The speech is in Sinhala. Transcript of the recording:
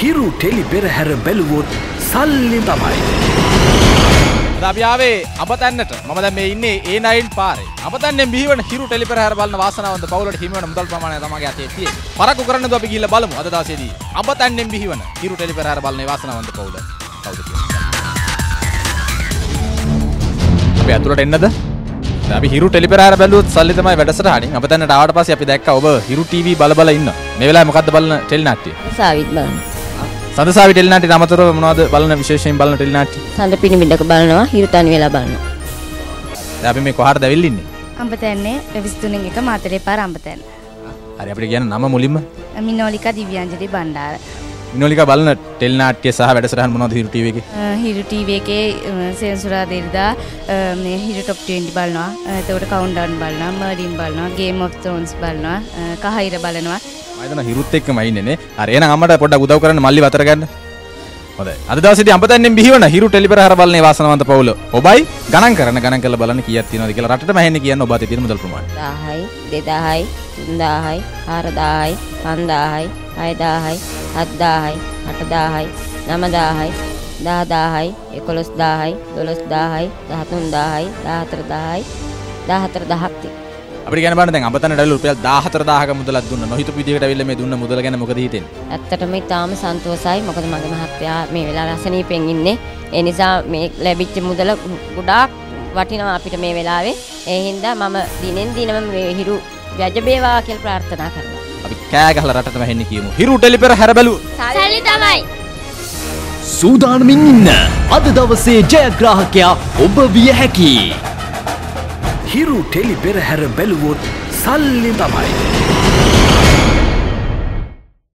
හිරු ටෙලි පෙරහැර බැලුවොත් සල්ලි තමයි. දබියාවේ අබතන්නට මම දැන් මේ ඉන්නේ A9 පාරේ. අබතන්නෙන් බිහිවන හිරු ටෙලිපෙරහැර බලන වාසනාවන්ත පවුලට හිමිවන මුදල් ප්‍රමාණය තමයි අතේ තියෙන්නේ. පරක්කු කරන්නද අපි ගිහිල්ලා බලමු අද දවසේදී. අබතන්නෙන් බිහිවන හිරු ටෙලිපෙරහැර බලන වාසනාවන්ත පවුල කවුද කියලා. අපි ඇතුළට එන්නද? අපි හිරු ටෙලිපෙරහැර බැලුවොත් සල්ලි තමයි වැඩසටහනින්. අබතන්නට ආවට පස්සේ අපි දැක්කා ඔබ හිරු TV බල බල ඉන්න. මේ වෙලාවේ මොකද්ද බලන ටෙලිනාට්‍ය? සාවිත් බලන්න. සඳසාවි ටෙලිනාට්‍ය අමතරව මොනවද බලන විශේෂයෙන් බලන ටෙලිනාට්‍ය? සඳ පිණිබිඩක බලනවා හිරු තනි වෙලා බලනවා. දැන් අපි මේ කොහාටද ඇවිල්ලා ඉන්නේ? අඹතැන්නේ විස්තුනෙන් එක මාතරේ පාර අඹතැන්න. හරි අපිට කියන්න නම මුලින්ම මිනෝලිකා දිව්‍යංජලි බණ්ඩාර. මිනෝලිකා බලන ටෙලිනාට්‍ය සහ වැඩසටහන් මොනවද හිරු ටීවී එකේ? හිරු ටීවී එකේ අ, සෙන්සුරා දෙරිදා අ, මේ හිරු টොප් 20 බලනවා. එතකොට කවුන්ට්ඩවුන් බලනවා, මර්ඩින් බලනවා, ගේම් ඔෆ් ත්‍රෝන්ස් බලනවා, අ, කහිර බලනවා. මම හිතනවා හිරුත් එක්කම ඉන්නේ නේ. හරි එහෙනම් අම්මට පොඩ්ඩක් උදව් කරන්න මල්ලි වතර ගන්න. හොඳයි. අද දවසේදී අඹතැන්නෙන් බිහිවන හිරු ටෙලිපෙරහැර බලන්නේ වාසනාවන්ත පවුල. ඔබයි ගණන් කරන ගණන් කරලා බලන්න කීයක් තියෙනවද කියලා රටටම ඇහෙන්නේ කියන්න ඔබ අතේ තියෙන මුදල් ප්‍රමාණය. 1000යි 2000යි 3000යි 4000යි 5000යි 6000යි 7000යි 8000යි 9000යි 10000යි 11000යි 12000යි 13000යි 14000යි 14000ක් තියෙනවා. අපිට කියන්න බලන්න දැන් අඹතැන්න ඩලු රුපියල් 14000ක මුදලක් දුන්න. නොහිතපු විදිහකට ඇවිල්ලා මේ දුන්න මුදල ගැන මොකද හිතෙන්නේ? ඇත්තටම ඉතාම සන්තෝසයි මොකද මගේ මහත්තයා මේ වෙලාවේ අසනීපෙන් ඉන්නේ ඒ නිසා මේ ලැබිච්ච මුදල ගොඩාක් වටිනවා අපිට මේ වෙලාවේ ඒ හින්දා මම දිනෙන් දිනම මේ හිරු වැජබේවා කියලා ප්‍රාර්ථනා කරනවා අපි කෑ ගහලා රටටම ඇහෙන්නේ කියමු. හිරු ටෙලිපෙරහැර බැලුව. සල්ලි තමයි සූදානමින් ඉන්න අද දවසේ ජයග්‍රාහකයා ඔබ විය හැකි. හිරු ටෙලි පෙරහැර බැලුවොත් සල්ලි තමයි.